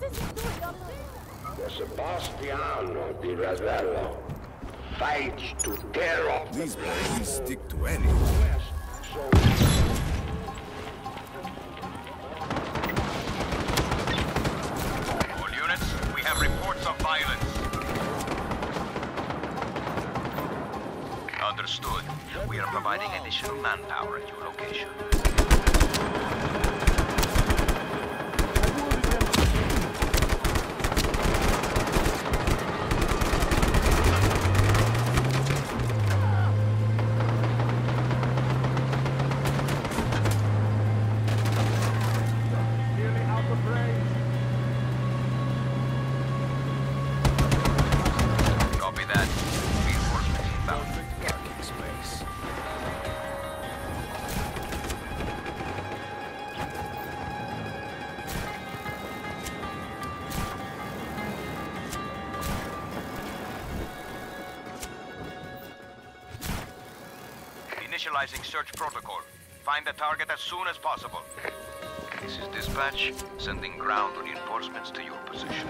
The Sebastiano di Ravello fights to tear off the These boys stick to anything. All units, we have reports of violence. Understood. We are providing additional manpower at your location. Initializing search protocol. Find the target as soon as possible. This is dispatch, sending ground reinforcements to your position.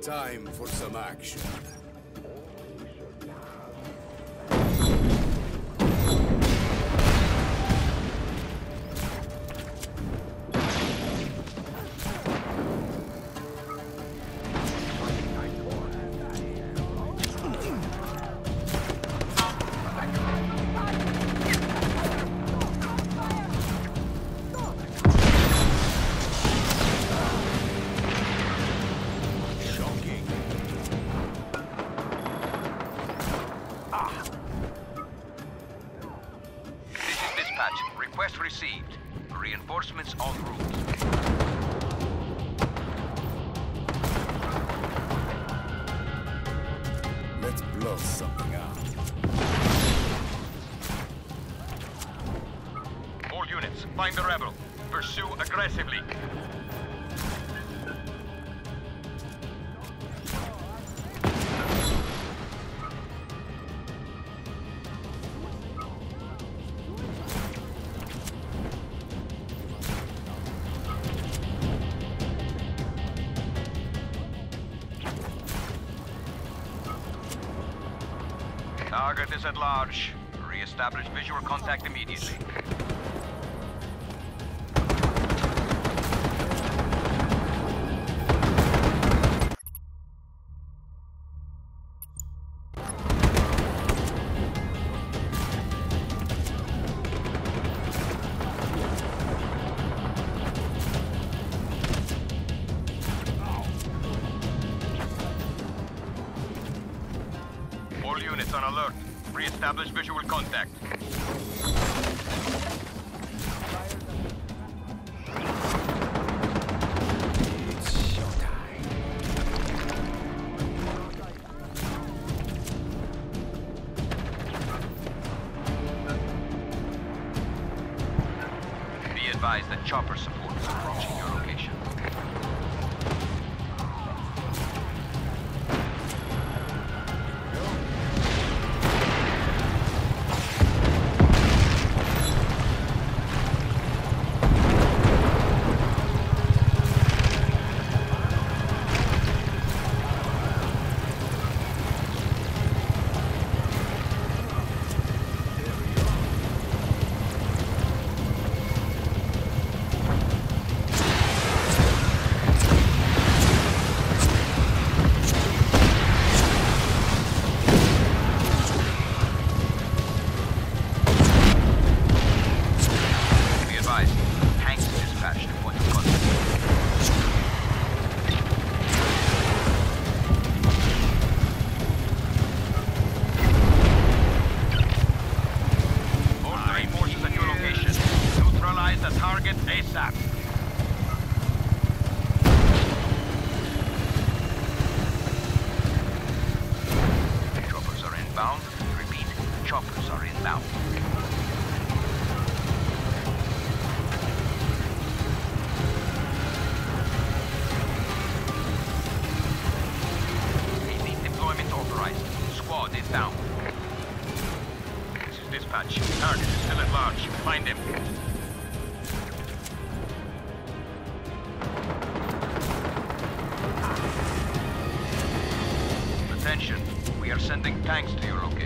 Time for some action. Dispatch. Request received. Reinforcements en route. Let's blow something up. All units, find the rebel. Pursue aggressively. Target is at large. Re-establish visual contact immediately. Re-establish visual contact. Be advised that chopper support choppers are inbound. Immediate deployment authorized. Squad is down. This is dispatch. Target is still at large. Find him. Attention. We are sending tanks to your location.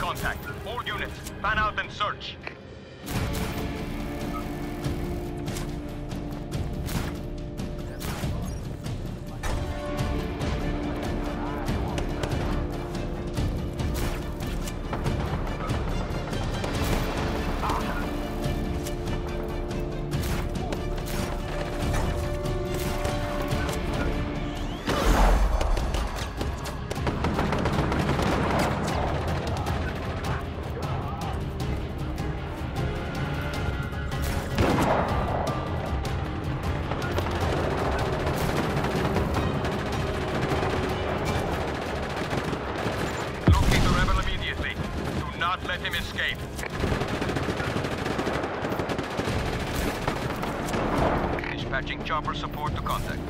contact. All units, fan out and search. him escape. Dispatching chopper support to contact.